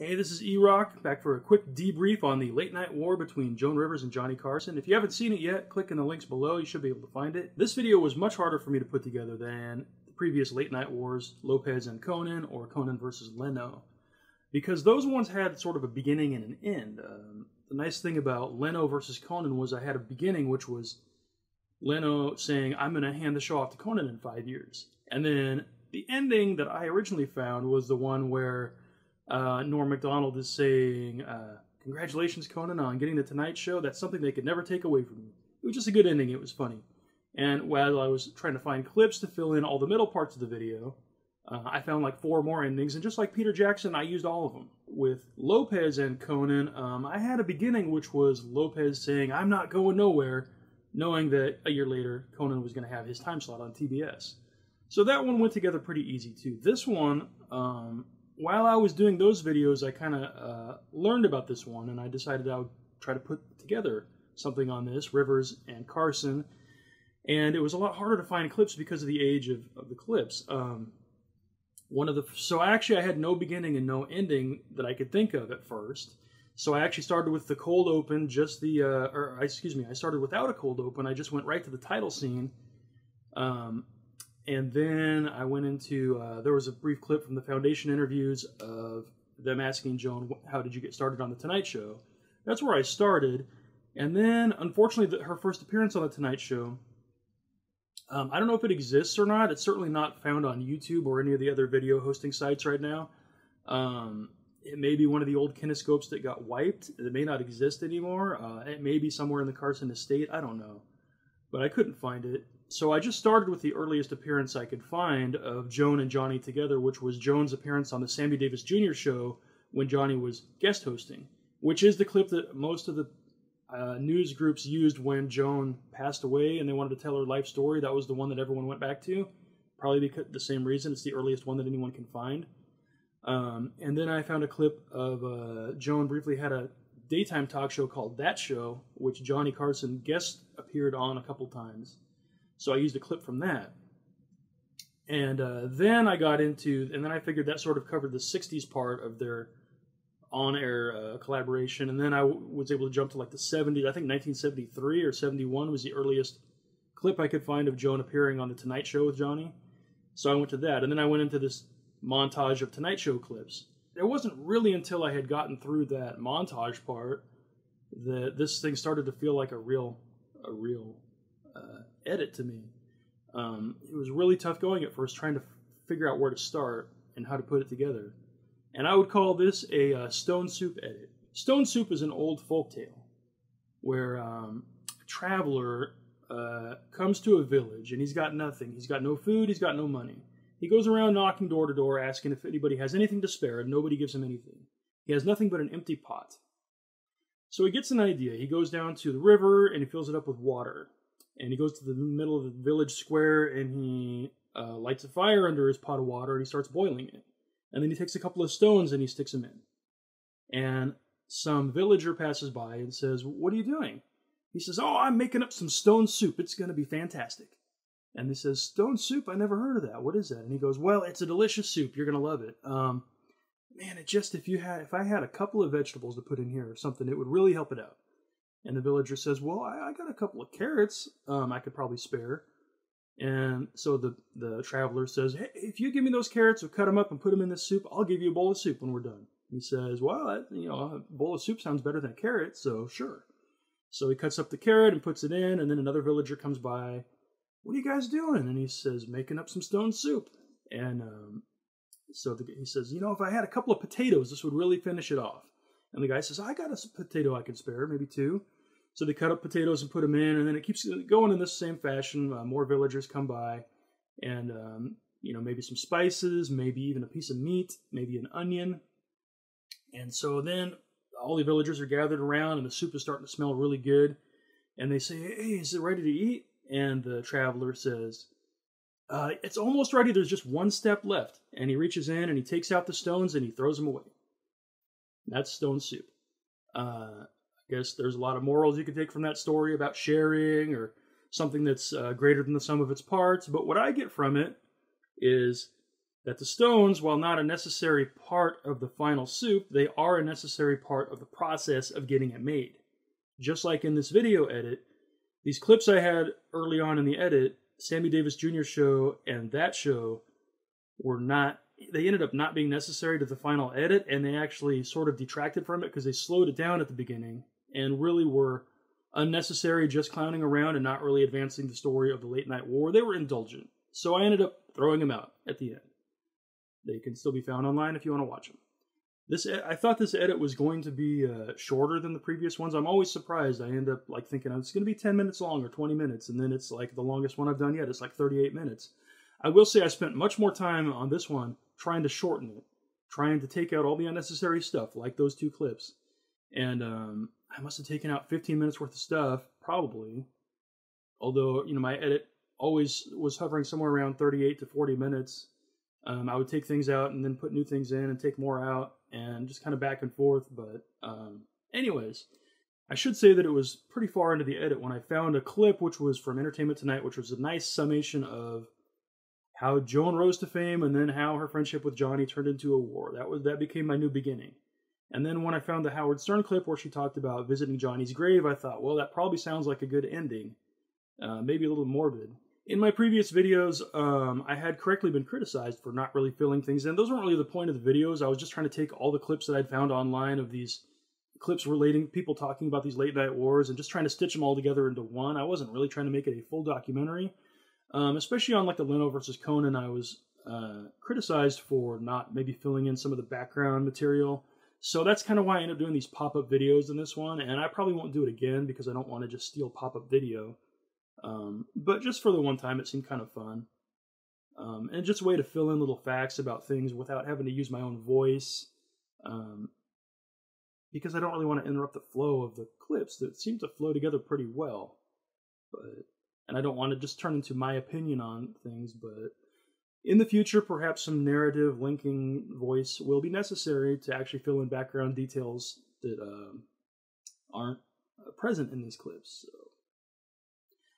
Hey, this is E-Rock, back for a quick debrief on the late night war between Joan Rivers and Johnny Carson. If you haven't seen it yet, click in the links below, you should be able to find it. This video was much harder for me to put together than the previous late night wars, Lopez and Conan, or Conan versus Leno, because those ones had sort of a beginning and an end. Um, the nice thing about Leno versus Conan was I had a beginning, which was Leno saying, I'm going to hand the show off to Conan in five years. And then the ending that I originally found was the one where uh, Norm Macdonald is saying, uh, "Congratulations, Conan, on getting the Tonight Show. That's something they could never take away from you." It was just a good ending. It was funny. And while I was trying to find clips to fill in all the middle parts of the video, uh, I found like four more endings, and just like Peter Jackson, I used all of them. With Lopez and Conan, um, I had a beginning which was Lopez saying, "I'm not going nowhere," knowing that a year later Conan was going to have his time slot on TBS. So that one went together pretty easy too. This one, um, while I was doing those videos, I kind of uh, learned about this one, and I decided I would try to put together something on this, Rivers and Carson. And it was a lot harder to find clips because of the age of, of the clips. Um, one of the so actually I had no beginning and no ending that I could think of at first. So I actually started with the cold open, just the uh, or excuse me, I started without a cold open. I just went right to the title scene. Um, and then I went into uh, there was a brief clip from the foundation interviews of them asking Joan, "How did you get started on the Tonight Show?" That's where I started, and then unfortunately, the, her first appearance on the Tonight Show. Um, I don't know if it exists or not. It's certainly not found on YouTube or any of the other video hosting sites right now. Um, it may be one of the old kinescopes that got wiped. It may not exist anymore. Uh, it may be somewhere in the Carson estate. I don't know, but I couldn't find it so I just started with the earliest appearance I could find of Joan and Johnny together, which was Joan's appearance on the Sammy Davis Jr. show when Johnny was guest hosting, which is the clip that most of the uh, news groups used when Joan passed away and they wanted to tell her life story. That was the one that everyone went back to, probably because the same reason. It's the earliest one that anyone can find. Um, and then I found a clip of uh, Joan briefly had a daytime talk show called That Show, which Johnny Carson guest appeared on a couple times. So I used a clip from that. And uh, then I got into, and then I figured that sort of covered the 60s part of their on air uh, collaboration. And then I w- was able to jump to like the 70s. I think 1973 or 71 was the earliest clip I could find of Joan appearing on The Tonight Show with Johnny. So I went to that. And then I went into this montage of Tonight Show clips. It wasn't really until I had gotten through that montage part that this thing started to feel like a real, a real uh, edit to me. Um, it was really tough going at first, trying to f- figure out where to start and how to put it together. And I would call this a uh, Stone Soup edit. Stone Soup is an old folk tale where um, a traveler uh, comes to a village and he's got nothing. He's got no food, he's got no money. He goes around knocking door to door asking if anybody has anything to spare, and nobody gives him anything. He has nothing but an empty pot. So he gets an idea. He goes down to the river and he fills it up with water and he goes to the middle of the village square and he uh, lights a fire under his pot of water and he starts boiling it. And then he takes a couple of stones and he sticks them in. And some villager passes by and says, What are you doing? He says, Oh, I'm making up some stone soup. It's going to be fantastic. And he says, Stone soup? I never heard of that. What is that? And he goes, Well, it's a delicious soup. You're going to love it. Um, man, it just, if you had, if I had a couple of vegetables to put in here or something, it would really help it out. And the villager says, "Well, I, I got a couple of carrots. Um, I could probably spare." And so the the traveler says, "Hey, if you give me those carrots or cut them up and put them in this soup, I'll give you a bowl of soup when we're done." He says, "Well, that, you know, a bowl of soup sounds better than a carrot, so sure." So he cuts up the carrot and puts it in, and then another villager comes by. What are you guys doing? And he says, "Making up some stone soup." And um, so the, he says, "You know, if I had a couple of potatoes, this would really finish it off." And the guy says, I got a potato I can spare, maybe two. So they cut up potatoes and put them in, and then it keeps going in this same fashion. Uh, more villagers come by, and um, you know maybe some spices, maybe even a piece of meat, maybe an onion. And so then all the villagers are gathered around, and the soup is starting to smell really good. And they say, "Hey, is it ready to eat?" And the traveler says, uh, "It's almost ready. There's just one step left." And he reaches in and he takes out the stones and he throws them away. That's stone soup. Uh, I guess there's a lot of morals you can take from that story about sharing or something that's uh, greater than the sum of its parts. But what I get from it is that the stones, while not a necessary part of the final soup, they are a necessary part of the process of getting it made. Just like in this video edit, these clips I had early on in the edit, Sammy Davis Jr. show and that show, were not, they ended up not being necessary to the final edit, and they actually sort of detracted from it because they slowed it down at the beginning and really were unnecessary, just clowning around and not really advancing the story of the late night war. They were indulgent. So I ended up throwing them out at the end. They can still be found online if you want to watch them. This I thought this edit was going to be uh, shorter than the previous ones. I'm always surprised. I end up like thinking oh, it's going to be 10 minutes long or 20 minutes, and then it's like the longest one I've done yet. It's like 38 minutes. I will say I spent much more time on this one trying to shorten it, trying to take out all the unnecessary stuff, like those two clips. And um, I must have taken out 15 minutes worth of stuff, probably. Although, you know, my edit always was hovering somewhere around 38 to 40 minutes. Um, I would take things out and then put new things in and take more out and just kind of back and forth. But, um, anyways, I should say that it was pretty far into the edit when I found a clip which was from Entertainment Tonight, which was a nice summation of how Joan rose to fame and then how her friendship with Johnny turned into a war. That was that became my new beginning. And then when I found the Howard Stern clip where she talked about visiting Johnny's grave, I thought, well, that probably sounds like a good ending. Uh, maybe a little morbid. In my previous videos, um, I had correctly been criticized for not really filling things in. Those weren't really the point of the videos. I was just trying to take all the clips that I'd found online of these clips relating people talking about these late night wars and just trying to stitch them all together into one. I wasn't really trying to make it a full documentary. Um, especially on like the Leno versus Conan, I was uh, criticized for not maybe filling in some of the background material. So that's kind of why I end up doing these pop-up videos in this one, and I probably won't do it again because I don't want to just steal pop-up video. Um, but just for the one time, it seemed kind of fun. Um, and just a way to fill in little facts about things without having to use my own voice. Um, because I don't really want to interrupt the flow of the clips that seem to flow together pretty well. But and I don't want to just turn into my opinion on things, but in the future, perhaps some narrative linking voice will be necessary to actually fill in background details that um, aren't uh, present in these clips. So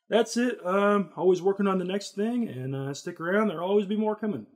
that's it. Um, always working on the next thing, and uh, stick around. There'll always be more coming.